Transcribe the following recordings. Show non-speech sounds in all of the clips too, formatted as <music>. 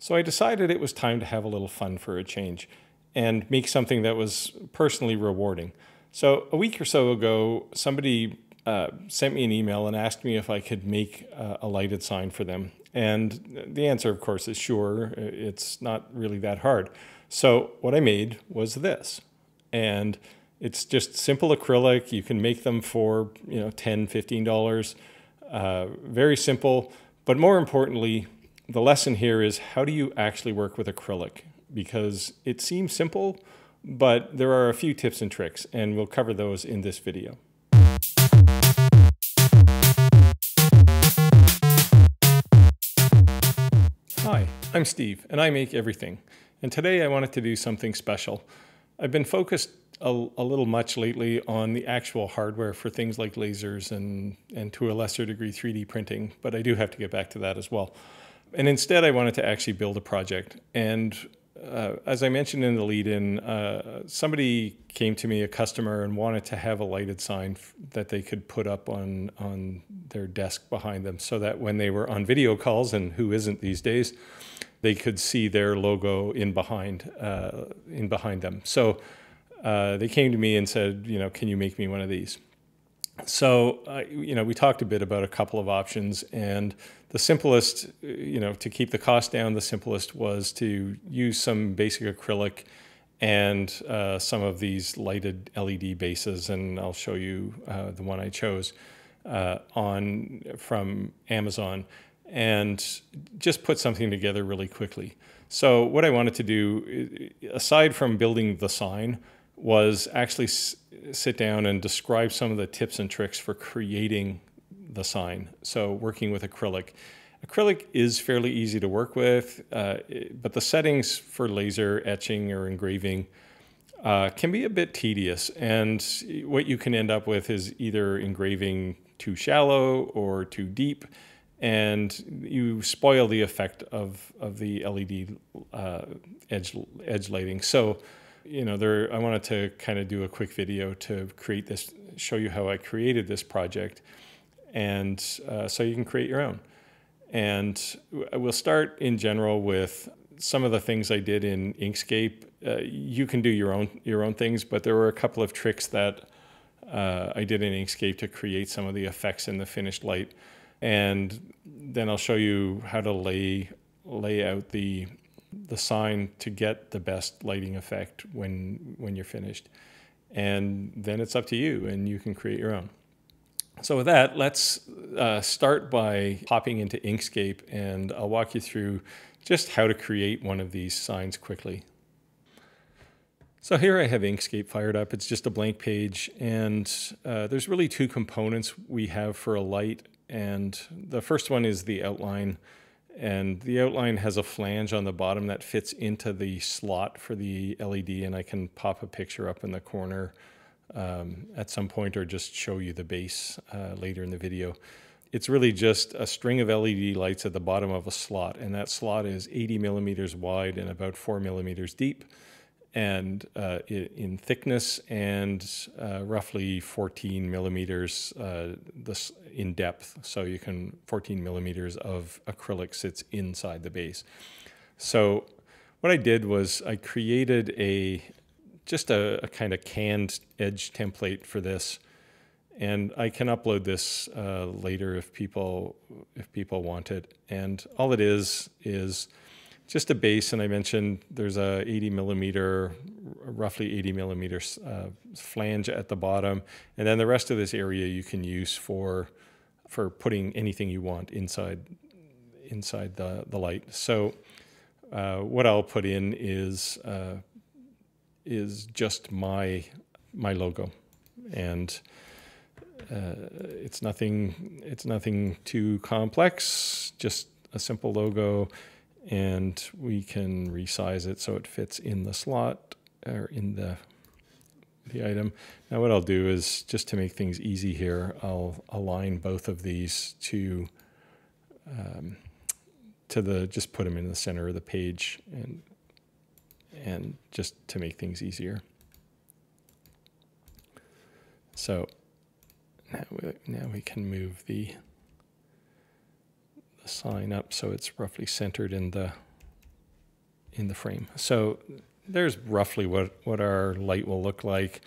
So I decided it was time to have a little fun for a change and make something that was personally rewarding. So a week or so ago, somebody uh, sent me an email and asked me if I could make uh, a lighted sign for them. And the answer, of course, is sure. It's not really that hard. So what I made was this. And it's just simple acrylic. You can make them for, you know, $10, $15. Uh, very simple. But more importantly, the lesson here is how do you actually work with acrylic? Because it seems simple, but there are a few tips and tricks, and we'll cover those in this video. Hi, I'm Steve, and I make everything. And today I wanted to do something special. I've been focused a, a, little much lately on the actual hardware for things like lasers and, and to a lesser degree 3D printing, but I do have to get back to that as well and instead, I wanted to actually build a project. And uh, as I mentioned in the lead in, uh, somebody came to me, a customer, and wanted to have a lighted sign that they could put up on, on their desk behind them so that when they were on video calls, and who isn't these days, they could see their logo in behind, uh, in behind them. So uh, they came to me and said, you know, can you make me one of these? So, you know, we talked a bit about a couple of options, and the simplest, you know, to keep the cost down, the simplest was to use some basic acrylic and uh, some of these lighted LED bases, and I'll show you uh, the one I chose uh, on from Amazon, and just put something together really quickly. So, what I wanted to do, aside from building the sign, was actually sit down and describe some of the tips and tricks for creating the sign. So working with acrylic. Acrylic is fairly easy to work with, uh, but the settings for laser etching or engraving uh, can be a bit tedious. And what you can end up with is either engraving too shallow or too deep, and you spoil the effect of, of the LED uh, edge, edge lighting. So you know, there, I wanted to kind of do a quick video to create this, show you how I created this project, and uh, so you can create your own. And we'll start in general with some of the things I did in Inkscape. Uh, you can do your own your own things, but there were a couple of tricks that uh, I did in Inkscape to create some of the effects in the finished light. And then I'll show you how to lay lay out the the sign to get the best lighting effect when when you're finished. And then it's up to you, and you can create your own. So with that, let's uh, start by popping into Inkscape, and I'll walk you through just how to create one of these signs quickly. So here I have Inkscape fired up. It's just a blank page, and uh, there's really two components we have for a light. And the first one is the outline. And the outline has a flange on the bottom that fits into the slot for the LED, and I can pop a picture up in the corner um, at some point or just show you the base uh, later in the video. It's really just a string of LED lights at the bottom of a slot, and that slot is 80 millimeters wide and about 4 millimeters deep and uh, in thickness and uh, roughly 14 millimeters uh, in depth. So you can 14 millimeters of acrylic sits inside the base. So what I did was I created a just a, a kind of canned edge template for this, and I can upload this uh, later if people if people want it. And all it is is just a base, and I mentioned there's a 80 millimeter, roughly 80 millimeters uh, flange at the bottom, and then the rest of this area you can use for for putting anything you want inside inside the the light. So uh, what I'll put in is uh, is just my my logo, and uh, it's nothing it's nothing too complex. Just a simple logo and we can resize it so it fits in the slot or in the the item. Now what I'll do is just to make things easy here, I'll align both of these to um, to the just put them in the center of the page and and just to make things easier. So now we, now we can move the sign up so it's roughly centered in the in the frame. So there's roughly what, what our light will look like.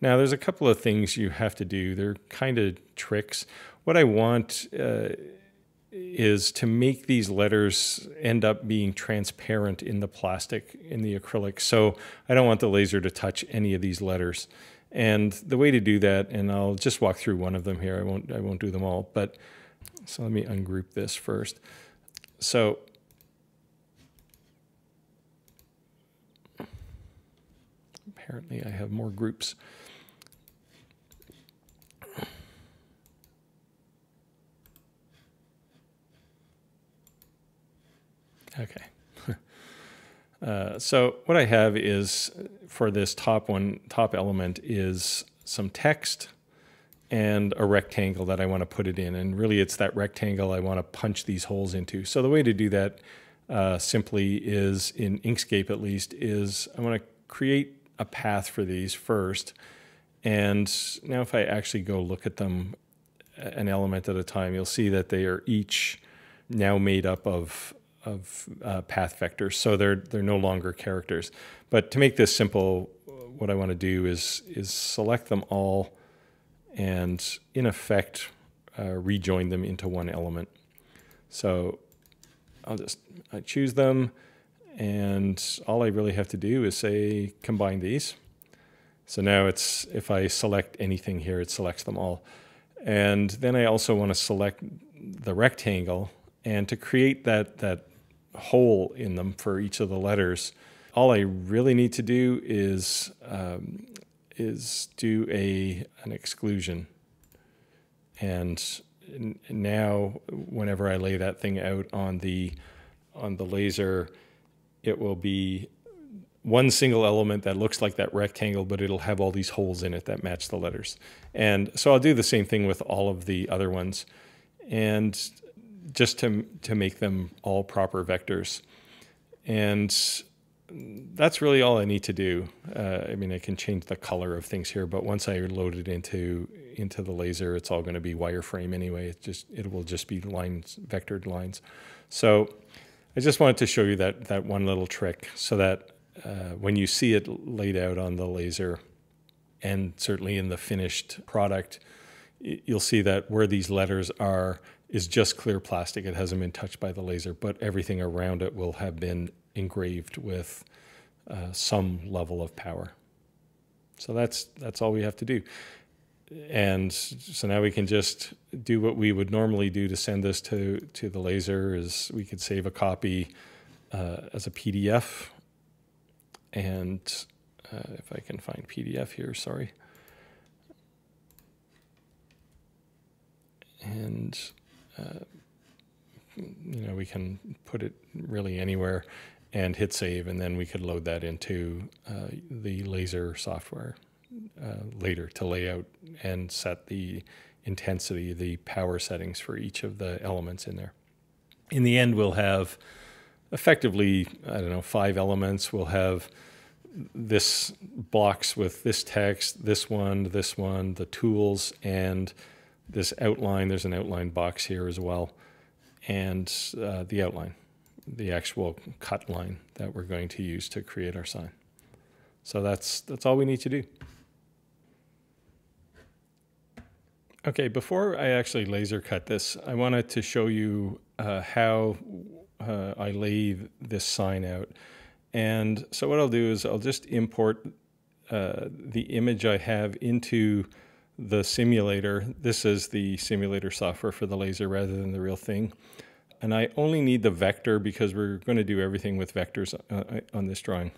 Now there's a couple of things you have to do. They're kind of tricks. What I want uh, is to make these letters end up being transparent in the plastic, in the acrylic. So I don't want the laser to touch any of these letters. And the way to do that, and I'll just walk through one of them here. I won't, I won't do them all, but so let me ungroup this first. So apparently I have more groups. Okay. <laughs> uh, so what I have is for this top one, top element is some text and a rectangle that I want to put it in. And really it's that rectangle I want to punch these holes into. So the way to do that uh, simply is, in Inkscape at least, is I want to create a path for these first. And now if I actually go look at them an element at a time, you'll see that they are each now made up of of uh, path vectors, so they're they're no longer characters. But to make this simple, what I want to do is is select them all, and in effect uh, rejoin them into one element. So I'll just I choose them, and all I really have to do is say combine these. So now it's if I select anything here, it selects them all. And then I also want to select the rectangle and to create that that hole in them for each of the letters. All I really need to do is um, is do a an exclusion, and now whenever I lay that thing out on the on the laser, it will be one single element that looks like that rectangle, but it'll have all these holes in it that match the letters. And so I'll do the same thing with all of the other ones. And just to, to make them all proper vectors. And that's really all I need to do. Uh, I mean, I can change the color of things here, but once I load it into into the laser, it's all going to be wireframe anyway. It just it will just be lines, vectored lines. So I just wanted to show you that that one little trick, so that uh, when you see it laid out on the laser, and certainly in the finished product, you'll see that where these letters are is just clear plastic. It hasn't been touched by the laser, but everything around it will have been engraved with uh, some level of power. So that's that's all we have to do. And so now we can just do what we would normally do to send this to, to the laser is we could save a copy uh, as a PDF. And uh, if I can find PDF here, sorry. And uh, you know, we can put it really anywhere and hit save, and then we could load that into uh, the laser software uh, later to lay out and set the intensity, the power settings for each of the elements in there. In the end, we'll have effectively, I don't know, five elements. We'll have this box with this text, this one, this one, the tools, and this outline, there's an outline box here as well, and uh, the outline, the actual cut line that we're going to use to create our sign. So that's, that's all we need to do. Okay, before I actually laser cut this, I wanted to show you uh, how uh, I lay this sign out. And so what I'll do is I'll just import uh, the image I have into the simulator. This is the simulator software for the laser rather than the real thing. And I only need the vector because we're going to do everything with vectors uh, uh, on this drawing.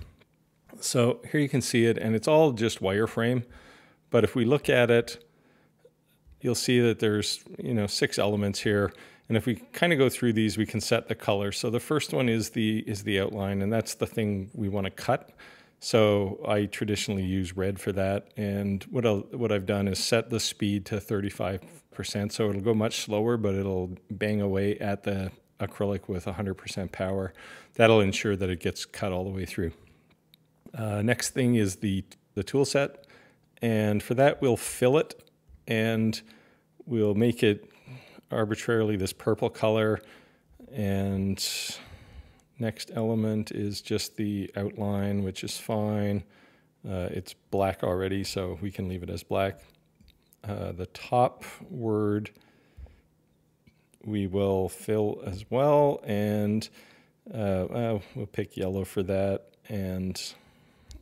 So here you can see it, and it's all just wireframe. But if we look at it, you'll see that there's you know six elements here. And if we kind of go through these, we can set the color. So the first one is the is the outline, and that's the thing we want to cut. So I traditionally use red for that. And what, i what I've done is set the speed to 35%. So it'll go much slower, but it'll bang away at the acrylic with 100% power. That'll ensure that it gets cut all the way through. Uh, next thing is the, the tool set. And for that, we'll fill it and we'll make it arbitrarily this purple color. And next element is just the outline, which is fine. Uh, it's black already, so we can leave it as black. Uh, the top word we will fill as well, and uh, we'll pick yellow for that, and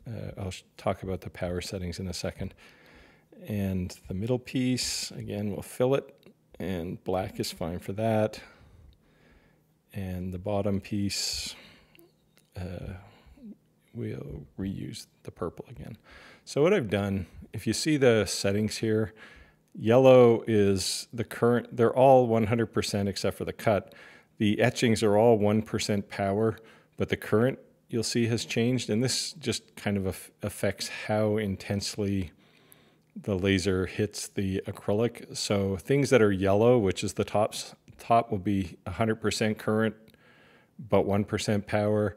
uh, I'll talk about the power settings in a second. And the middle piece, again, we'll fill it, and black is fine for that. And the bottom piece, uh, we'll reuse the purple again. So what I've done, if you see the settings here, yellow is the current, they're all 100% except for the cut. The etchings are all 1% power, but the current you'll see has changed. And this just kind of affects how intensely the laser hits the acrylic. So things that are yellow, which is the tops, top will be 100% current, but 1% power.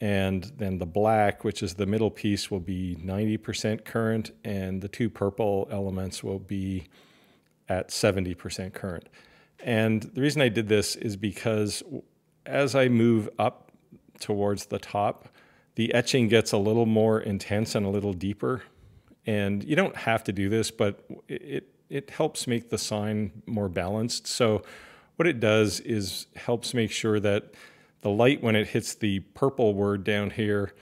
And then the black, which is the middle piece, will be 90% current, and the two purple elements will be at 70% current. And the reason I did this is because as I move up towards the top, the etching gets a little more intense and a little deeper. And you don't have to do this, but it, it helps make the sign more balanced. So what it does is helps make sure that the light when it hits the purple word down here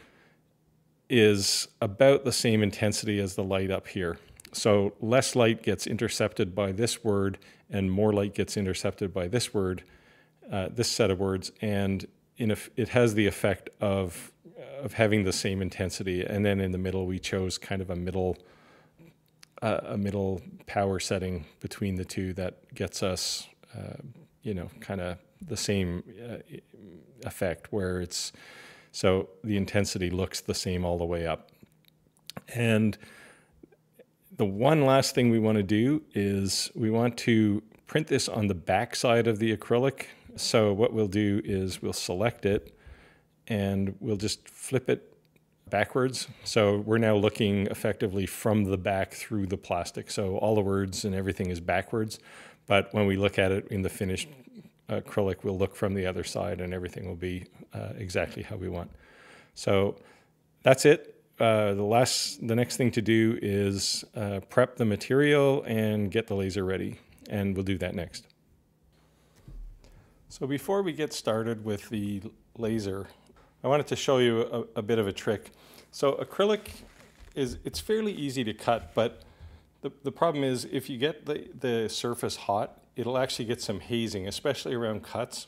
is about the same intensity as the light up here. So less light gets intercepted by this word and more light gets intercepted by this word, uh, this set of words, and a, it has the effect of of having the same intensity. And then in the middle, we chose kind of a middle uh, a middle power setting between the two that gets us, uh, you know, kind of the same uh, effect where it's so the intensity looks the same all the way up. And the one last thing we want to do is we want to print this on the back side of the acrylic. So what we'll do is we'll select it and we'll just flip it backwards. So we're now looking effectively from the back through the plastic. So all the words and everything is backwards. But when we look at it in the finished acrylic, we'll look from the other side and everything will be uh, exactly how we want. So that's it. Uh, the last, the next thing to do is uh, prep the material and get the laser ready, and we'll do that next. So before we get started with the laser, I wanted to show you a, a bit of a trick. So acrylic is, it's fairly easy to cut, but the, the problem is if you get the, the surface hot, it'll actually get some hazing, especially around cuts.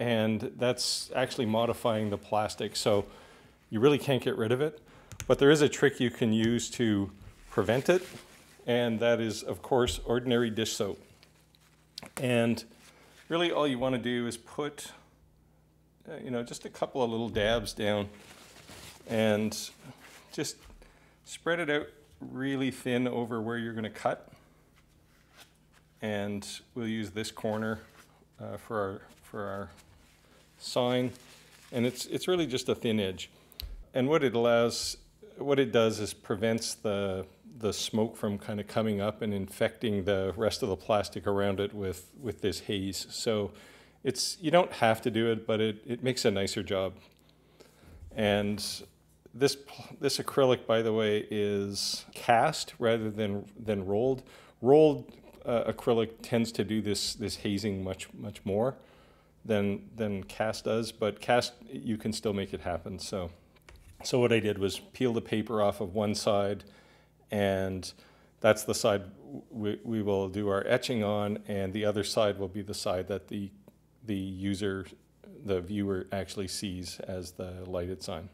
And that's actually modifying the plastic. So you really can't get rid of it. But there is a trick you can use to prevent it, and that is, of course, ordinary dish soap. And really all you want to do is put, uh, you know, just a couple of little dabs down and just spread it out really thin over where you're going to cut. And we'll use this corner uh, for, our, for our sign. And it's, it's really just a thin edge. And what it allows what it does is prevents the the smoke from kind of coming up and infecting the rest of the plastic around it with with this haze. So it's you don't have to do it, but it, it makes a nicer job. And this this acrylic, by the way, is cast rather than than rolled. Rolled uh, acrylic tends to do this this hazing much much more than than cast does, but cast you can still make it happen. So. So what I did was peel the paper off of one side and that's the side we, we will do our etching on and the other side will be the side that the, the user, the viewer actually sees as the lighted sign.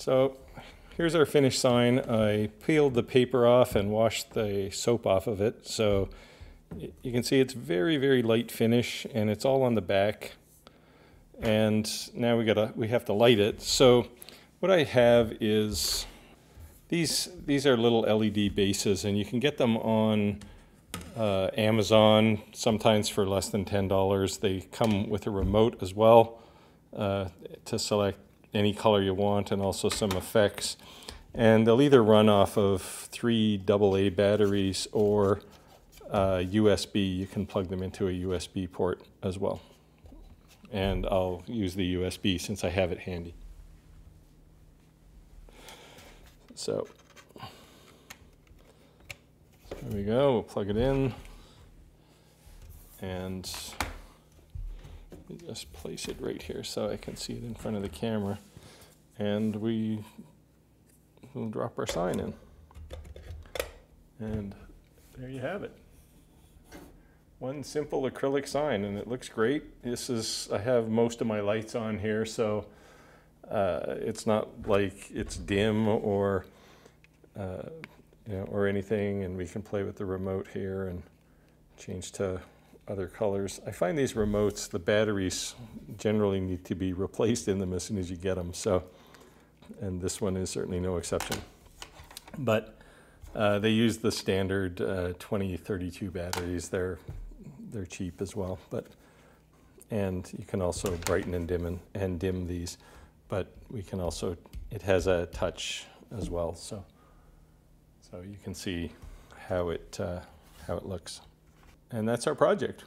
So here's our finished sign. I peeled the paper off and washed the soap off of it. So you can see it's very, very light finish and it's all on the back. And now we gotta, we have to light it. So what I have is these, these are little LED bases and you can get them on uh, Amazon, sometimes for less than $10. They come with a remote as well uh, to select any color you want and also some effects. And they'll either run off of three AA batteries or uh, USB. You can plug them into a USB port as well. And I'll use the USB since I have it handy. So there we go, we'll plug it in. And just place it right here so I can see it in front of the camera. And we will drop our sign in. And there you have it. One simple acrylic sign and it looks great. This is, I have most of my lights on here so uh, it's not like it's dim or uh, you know, or anything and we can play with the remote here and change to other colors. I find these remotes, the batteries generally need to be replaced in them as soon as you get them. So, and this one is certainly no exception. But uh, they use the standard uh, 2032 batteries. They're they're cheap as well. But and you can also brighten and dim and, and dim these. But we can also it has a touch as well. So so you can see how it uh, how it looks and that's our project.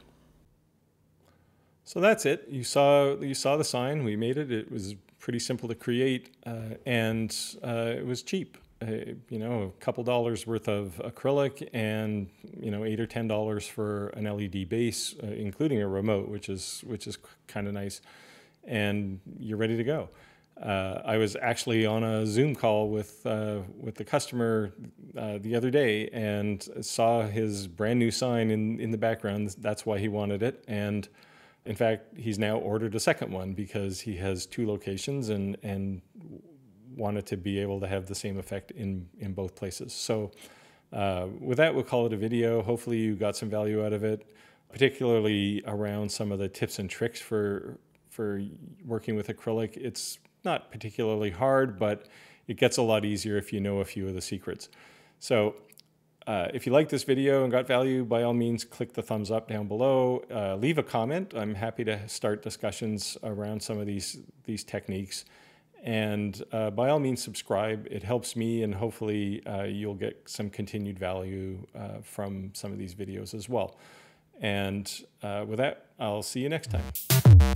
So that's it. You saw you saw the sign. We made it. It was pretty simple to create, uh, and uh, it was cheap. Uh, you know, a couple dollars worth of acrylic, and you know, eight or ten dollars for an LED base, uh, including a remote, which is which is kind of nice. And you're ready to go. Uh, I was actually on a Zoom call with uh, with the customer uh, the other day and saw his brand new sign in in the background. That's why he wanted it, and in fact, he's now ordered a second one because he has two locations and and wanted to be able to have the same effect in in both places. So. Uh, with that, we'll call it a video. Hopefully, you got some value out of it, particularly around some of the tips and tricks for for working with acrylic. It's not particularly hard, but it gets a lot easier if you know a few of the secrets. So uh, if you like this video and got value, by all means, click the thumbs up down below. Uh, leave a comment. I'm happy to start discussions around some of these, these techniques. And uh, by all means, subscribe. It helps me, and hopefully uh, you'll get some continued value uh, from some of these videos as well. And uh, with that, I'll see you next time.